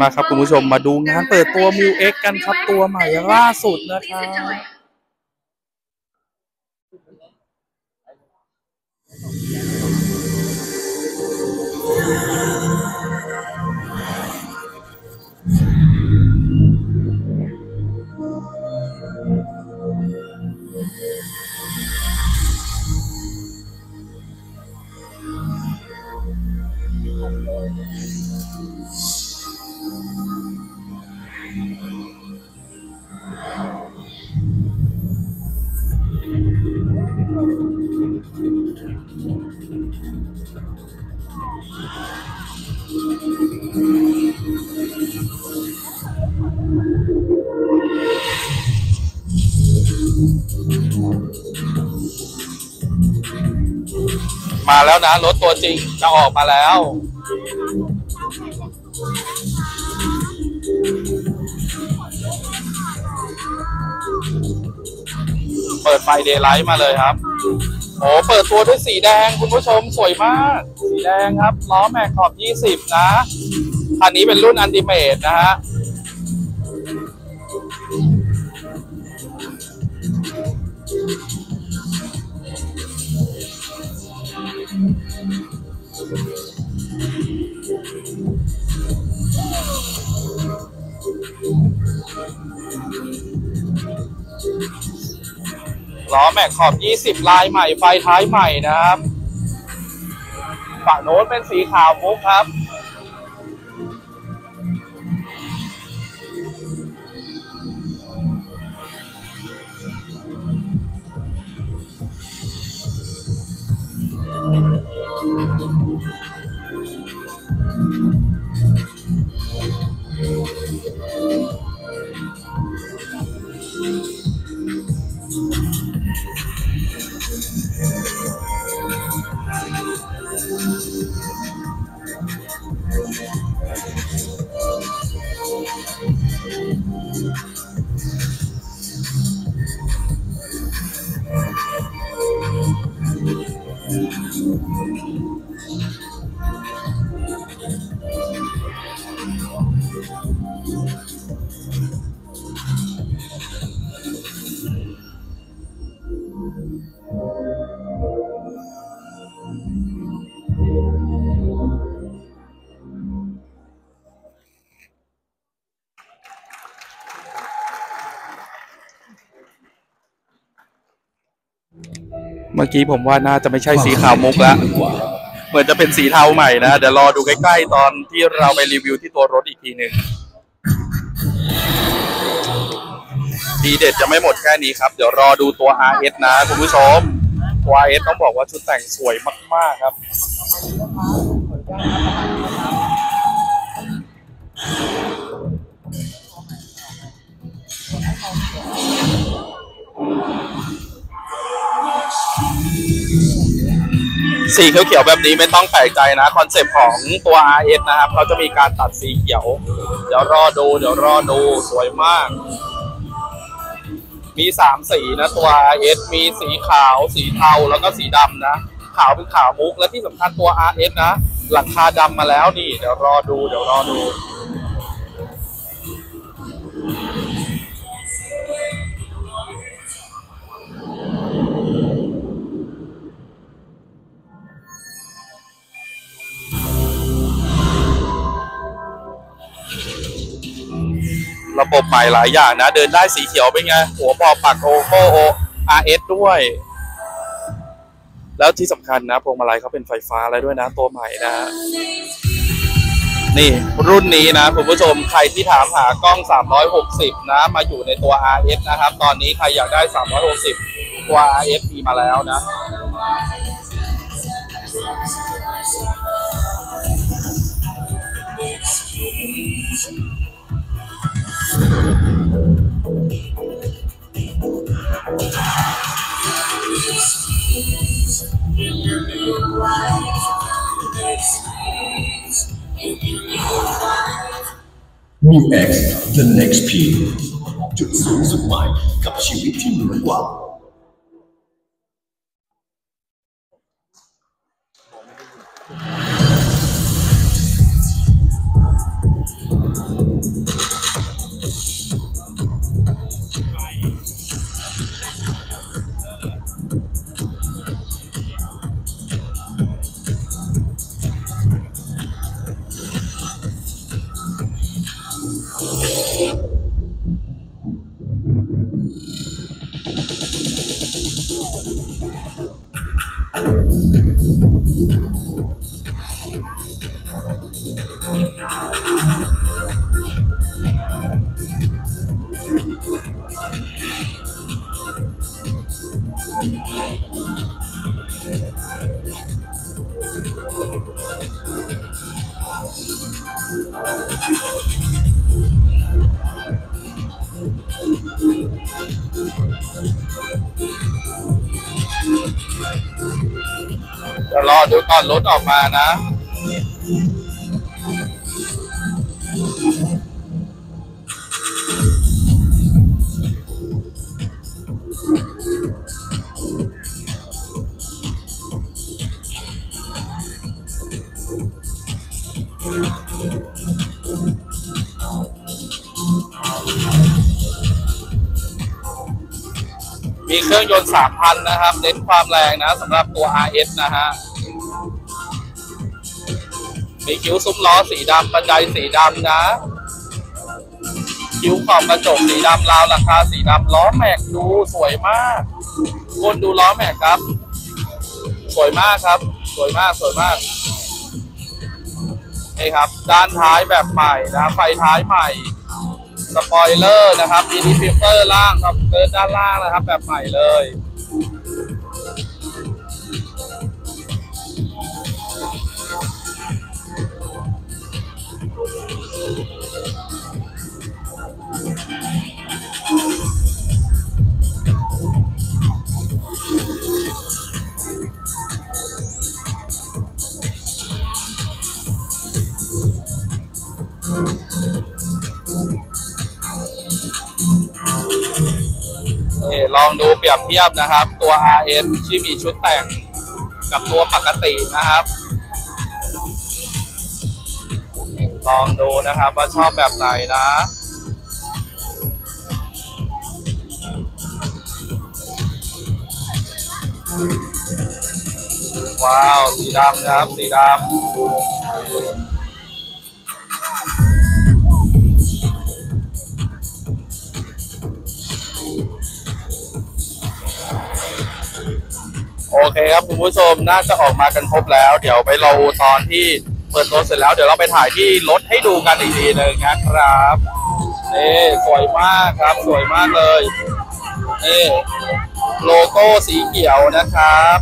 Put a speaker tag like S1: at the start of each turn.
S1: มาครับคุณผู้ชมมาดูงานเปิดตัว m ิว X กันครับตัวใหม่ล่าสุดนะค
S2: Please
S1: รับ
S2: enjoy.
S1: มาแล้วนะ รถตัวจริงจะออกมาแล้ว เปิดไฟเดย์ไลท์มาเลยครับ โอ้เปิดตัวด้วยสีแดงคุณผู้ชมสวยมาก สีแดงครับ ล้อแม็กขอบ 20 นะคันนี้เป็นรุ่นอันติเมตนะฮะ ล้อแม็กขอบ 20 ลายใหม่ ไฟท้ายใหม่นะครับฝั่งโน้นเป็นสีขาวมุกครับ เมื่อกี้ผมว่าน่าจะไม่ใช่สีขาวมุกแล้วเหมือนจะเป็นสีเทาใหม่นะ เดี๋ยวรอดูใกล้ๆตอนที่เราไปรีวิวที่ตัวรถอีกทีหนึ่งดีเด็ดจะไม่หมดแค่นี้ครับ เดี๋ยวรอดูตัว RS นะคุณผู้ชม ตัว RS ต้องบอกว่าชุดแต่งสวยมากๆครับ สีเขียวๆแบบนี้ไม่ต้องแปลกใจนะคอนเซปต์ของตัว RS นะครับเขาจะมีการตัดสีเขียว เดี๋ยวรอดูเดี๋ยวรอดูสวยมาก มีสามสีนะตัว RS มีสีขาว สีเทาแล้วก็สีดำนะ ขาวเป็นขาวมุกและที่สำคัญตัว RS นะหลังคาดำมาแล้วนี่ เดี๋ยวรอดูเดี๋ยวรอดู ระบบใหม่หลายอย่างนะ เดินได้สีเขียวเป็นไง หัวบอปักโอโอโอ RS ด้วย แล้วที่สำคัญนะพวงมาลัยเขาเป็นไฟฟ้าอะไรด้วยนะ ตัวใหม่นะ นี่รุ่นนี้นะคุณผู้ชมใครที่ถามหากล้อง 360 นะ มาอยู่ในตัว RS นะครับ ตอนนี้ใครอยากได้ 360 ตัว RS มีมาแล้วนะ
S3: New X The Next P จุดสูงสุดใหม่กับชี I'm sorry. เดี๋
S1: ยวรอดูก่อนรถออกมานะ มีเครื่องยนต์ 3,000 นะครับ เน้นความแรงนะสำหรับตัว RS นะฮะ มีคิ้วซุ้มล้อสีดำบันไดสีดำนะ คิ้วขอบกระจกสีดำราวหลังคาสีดำล้อแม็กดูสวยมาก คนดูล้อแม็กครับ สวยมากครับ สวยมากสวยมากนี่ครับ ด้านท้ายแบบใหม่นะไฟท้ายใหม่ สปอยเลอร์นะครับมินิฟิลเตอร์ล่างครับเดินด้านล่างนะครับ แบบใหม่เลยนี่ ลองดูเปรียบเทียบนะครับ ตัว RS ที่มีชุดแต่งกับตัวปกตินะครับ ลองดูนะครับว่าชอบแบบไหนนะว้าว สีดำนะครับ สีดำ เคครับคุณผู้ชมน่าจะออกมากันครบแล้ว เดี๋ยวไปรอตอนที่เปิดตัวเสร็จแล้วเดี๋ยวเราไปถ่ายที่รถให้ดูกันอีกทีหนึ่งนะครับนี่สวยมากครับสวยมากเลยนี่โลโก้สีเขียวนะครับ